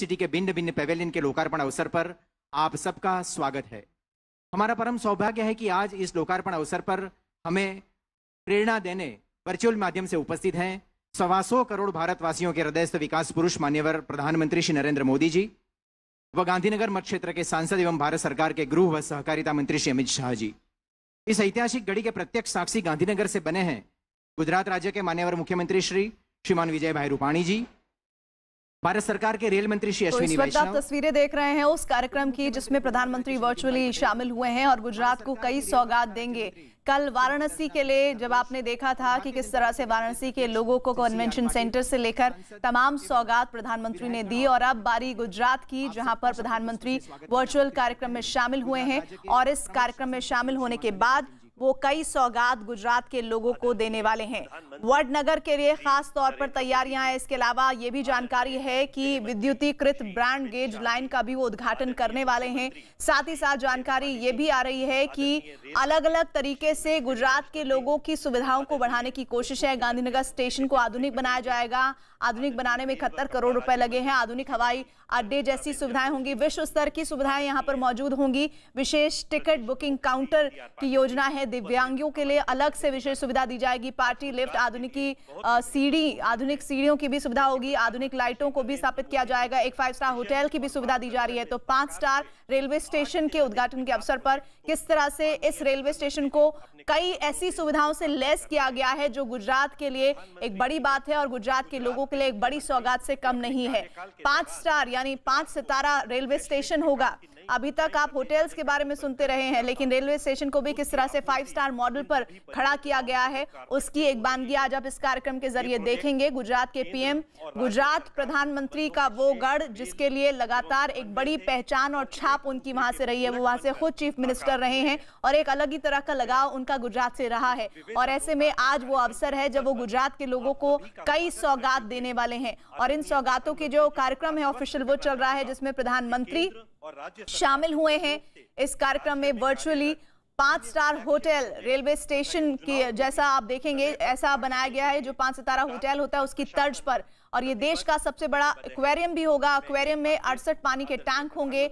City के भिन्न भिन्न पेवेलियन के लोकार्पण अवसर पर आप सबका स्वागत है। हमारा परम सौभाग्य है कि आज इस लोकार्पण अवसर पर हमें प्रेरणा देने वर्चुअल माध्यम से उपस्थित हैं सवा सौ करोड़ भारतवासियों के हृदयस्थ विकास पुरुष मान्यवर प्रधानमंत्री श्री नरेंद्र मोदी जी व गांधीनगर मत क्षेत्र के सांसद एवं भारत सरकार के गृह व सहकारिता मंत्री श्री अमित शाह जी। इस ऐतिहासिक घड़ी के प्रत्यक्ष साक्षी गांधीनगर से बने हैं गुजरात राज्य के मान्यवर मुख्यमंत्री श्री श्रीमान विजय भाई रूपाणी जी भारत सरकार के रेल मंत्री श्री तो अश्विनी इस वक्त आप तस्वीरें देख रहे हैं उस कार्यक्रम की जिसमें प्रधानमंत्री वर्चुअली शामिल हुए हैं और गुजरात को कई सौगात देंगे। कल वाराणसी के लिए जब आपने देखा था कि किस तरह से वाराणसी के लोगों को कन्वेंशन सेंटर से लेकर तमाम सौगात प्रधानमंत्री ने दी और अब बारी गुजरात की जहाँ पर प्रधानमंत्री वर्चुअल कार्यक्रम में शामिल हुए हैं और इस कार्यक्रम में शामिल होने के बाद वो कई सौगात गुजरात के लोगों को देने वाले हैं। वडनगर के लिए खास तौर पर तैयारियाँ हैं। इसके अलावा ये भी जानकारी है कि विद्युतीकृत ब्रांड गेज लाइन का भी वो उद्घाटन करने वाले हैं। साथ ही साथ जानकारी ये भी आ रही है कि अलग अलग तरीके से गुजरात के लोगों की सुविधाओं को बढ़ाने की कोशिश है। गांधीनगर स्टेशन को आधुनिक बनाया जाएगा। आधुनिक बनाने में इकहत्तर करोड़ रुपए लगे हैं। आधुनिक हवाई अड्डे जैसी सुविधाएँ होंगी। विश्व स्तर की सुविधाएँ यहाँ पर मौजूद होंगी। विशेष टिकट बुकिंग काउंटर की योजना है। दिव्यांगियों के लिए अलग से विशेष सुविधा दी जाएगी। पार्टी लिफ्ट आधुनिकी सीढ़ी आधुनिक सीढ़ियों की भी सुविधा होगी आधुनिक लाइटों को भी स्थापित किया जाएगा। एक फाइव स्टार होटल की भी सुविधा दी जा रही है। तो पाँच स्टार रेलवे स्टेशन के उद्घाटन के अवसर पर किस तरह से इस रेलवे स्टेशन को कई ऐसी सुविधाओं से लेस किया गया है जो गुजरात के लिए एक बड़ी बात है और गुजरात के लोगों के लिए एक बड़ी सौगात से कम नहीं है। पाँच स्टार यानी पाँच सितारा रेलवे स्टेशन होगा। अभी तक आप होटल्स के बारे में सुनते रहे हैं लेकिन रेलवे स्टेशन को भी किस तरह से फाइव स्टार मॉडल पर खड़ा किया गया है उसकी एक बानगी आज आप इस कार्यक्रम के ज़रिए देखेंगे। गुजरात के पीएम गुजरात प्रधानमंत्री का वो गढ़ जिसके लिए लगातार एक बड़ी पहचान और छाप उनकी वहाँ से रही है वो वहाँ से खुद चीफ मिनिस्टर रहे हैं और एक अलग ही तरह का लगाव उनका गुजरात से रहा है। और ऐसे में आज वो अवसर है जब वो गुजरात के लोगों को कई सौगात देने वाले हैं। और इन सौगातों के जो कार्यक्रम है ऑफिशियल वो चल रहा है जिसमें प्रधानमंत्री शामिल हुए हैं इस कार्यक्रम में वर्चुअली पाँच स्टार होटल रेलवे स्टेशन की जैसा आप देखेंगे, ऐसा बनाया गया है जो पाँच सितारा होटल होता है उसकी तर्ज पर। और ये देश का सबसे बड़ा एक्वेरियम भी होगा। एक्वेरियम में अड़सठ पानी के टैंक होंगे।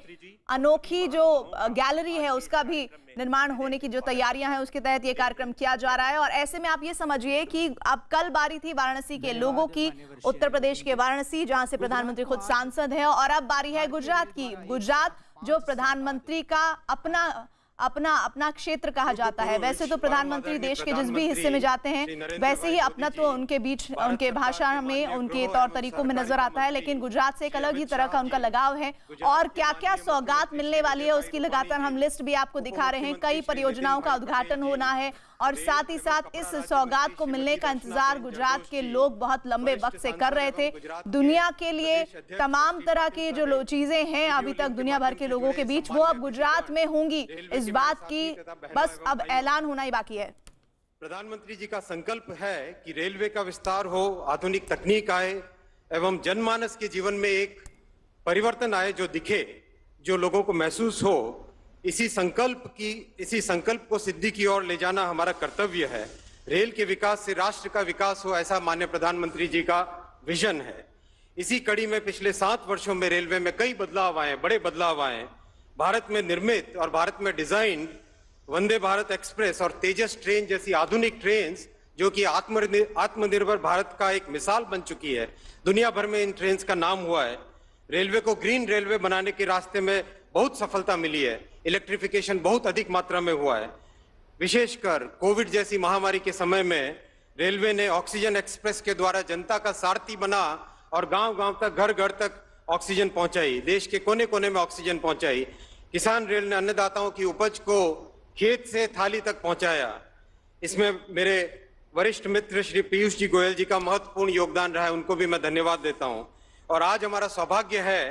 अनोखी जो गैलरी है, उसका भी निर्माण होने की जो तैयारियाँ हैं, उसके तहत ये कार्यक्रम किया जा रहा है। और ऐसे में आप ये समझिए कि अब कल बारी थी वाराणसी के लोगों की, उत्तर प्रदेश के वाराणसी, जहाँ से प्रधानमंत्री खुद सांसद है। और अब बारी है गुजरात की। गुजरात जो प्रधानमंत्री का अपना अपना अपना क्षेत्र कहा जाता है। वैसे तो प्रधानमंत्री देश के जिस भी हिस्से में जाते हैं वैसे ही अपना तो उनके बीच उनके भाषा में उनके तौर तरीकों में नज़र आता है लेकिन गुजरात से एक अलग ही तरह का उनका लगाव है। और क्या क्या सौगात मिलने वाली है उसकी लगातार हम लिस्ट भी आपको दिखा रहे हैं। कई परियोजनाओं का उद्घाटन होना है और साथ ही साथ इस सौगात को मिलने का इंतज़ार गुजरात के लोग बहुत लंबे वक्त से कर रहे थे। दुनिया के लिए तमाम तरह की जो चीज़ें हैं अभी तक दुनिया भर के लोगों के बीच वो अब गुजरात में होंगी इस बात की बस अब ऐलान होना ही बाकी है। प्रधानमंत्री जी का संकल्प है कि रेलवे का विस्तार हो आधुनिक तकनीक आए एवं जनमानस के जीवन में एक परिवर्तन आए जो दिखे जो लोगों को महसूस हो। इसी संकल्प की इसी संकल्प को सिद्धि की ओर ले जाना हमारा कर्तव्य है। रेल के विकास से राष्ट्र का विकास हो ऐसा मान्य प्रधानमंत्री जी का विजन है। इसी कड़ी में पिछले सात वर्षों में रेलवे में कई बदलाव आए बड़े बदलाव आए। भारत में निर्मित और भारत में डिज़ाइन वंदे भारत एक्सप्रेस और तेजस ट्रेन जैसी आधुनिक ट्रेन जो कि आत्म आत्मनिर्भर भारत का एक मिसाल बन चुकी है। दुनिया भर में इन ट्रेन का नाम हुआ है। रेलवे को ग्रीन रेलवे बनाने के रास्ते में बहुत सफलता मिली है। इलेक्ट्रिफिकेशन बहुत अधिक मात्रा में हुआ है। विशेषकर कोविड जैसी महामारी के समय में रेलवे ने ऑक्सीजन एक्सप्रेस के द्वारा जनता का सारथी बना और गाँव गाँव तक घर घर तक ऑक्सीजन पहुंचाई। देश के कोने कोने में ऑक्सीजन पहुंचाई। किसान रेल ने अन्नदाताओं की उपज को खेत से थाली तक पहुँचाया। इसमें मेरे वरिष्ठ मित्र श्री पीयूष जी गोयल जी का महत्वपूर्ण योगदान रहा है, उनको भी मैं धन्यवाद देता हूँ। और आज हमारा सौभाग्य है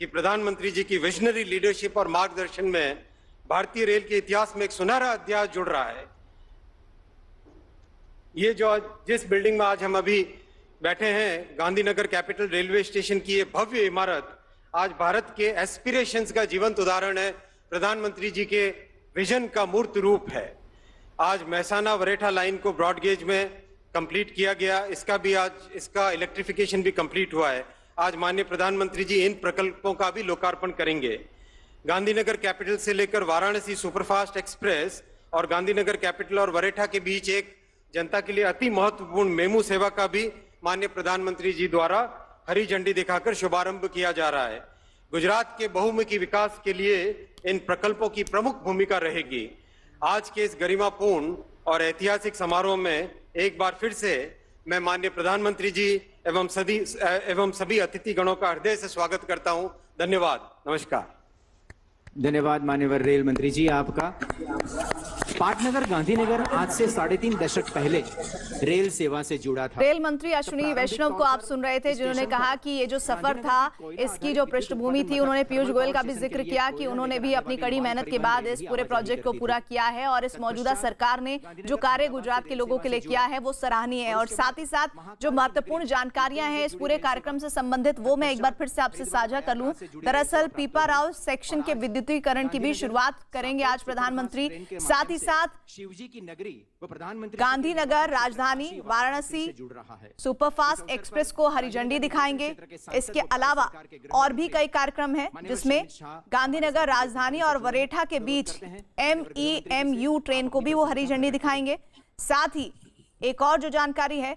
कि प्रधानमंत्री जी की विजनरी लीडरशिप और मार्गदर्शन में भारतीय रेल के इतिहास में एक सुनहरा अध्याय जुड़ रहा है। ये जो जिस बिल्डिंग में आज हम अभी बैठे हैं, गांधीनगर कैपिटल रेलवे स्टेशन की ये भव्य इमारत आज भारत के एस्पिरेशंस का जीवंत उदाहरण है। प्रधानमंत्री जी के विजन का मूर्त रूप है। आज महसाना वरेठा लाइन को ब्रॉडगेज में कंप्लीट किया गया। इसका भी आज, इसका इलेक्ट्रिफिकेशन भी कंप्लीट हुआ है। आज माननीय प्रधानमंत्री जी इन प्रकल्पों का भी लोकार्पण करेंगे। गांधीनगर कैपिटल से लेकर वाराणसी सुपरफास्ट एक्सप्रेस और गांधीनगर कैपिटल और वरेठा के बीच एक जनता के लिए अति महत्वपूर्ण मेमू सेवा का भी माननीय प्रधानमंत्री जी द्वारा हरी झंडी दिखाकर शुभारंभ किया जा रहा है। गुजरात के बहुमुखी विकास के लिए इन प्रकल्पों की प्रमुख भूमिका रहेगी। आज के इस गरिमापूर्ण और ऐतिहासिक समारोह में एक बार फिर से मैं माननीय प्रधानमंत्री जी एवं सभी एवं सभी अतिथि गणों का हृदय से स्वागत करता हूँ। धन्यवाद। नमस्कार। धन्यवाद मान्यवर रेल मंत्री जी आपका। पाटनगर, गांधीनगर आज से साढ़े तीन दशक पहले रेल सेवा से जुड़ा था। रेल मंत्री अश्विनी वैष्णव को आप सुन रहे थे, जिन्होंने कहा कि ये जो सफ़र था, इसकी जो पृष्ठभूमि थी, उन्होंने पीयूष गोयल का भी ज़िक्र किया कि उन्होंने भी अपनी कड़ी मेहनत के बाद इस पूरे प्रोजेक्ट को पूरा किया है और इस मौजूदा सरकार ने जो कार्य गुजरात के लोगों के लिए किया है, वो सराहनीय है। और साथ ही साथ जो महत्वपूर्ण जानकारियाँ हैं इस पूरे कार्यक्रम से संबंधित, वो मैं एक बार फिर से आपसे साझा कर लूँ। दरअसल पीपा राव सेक्शन के विद्युतीकरण की भी शुरुआत करेंगे आज प्रधानमंत्री। साथ ही साथ शिवजी की नगरी व प्रधानमंत्री गांधीनगर राजधानी वाराणसी जुड़ रहा है। सुपरफास्ट एक्सप्रेस को हरी झंडी दिखाएँगे। इसके अलावा और भी कई कार्यक्रम हैं जिसमें गांधीनगर राजधानी और वरेठा के बीच M E M U train को भी वो हरी झंडी दिखाएँगे। साथ ही एक और जो जानकारी है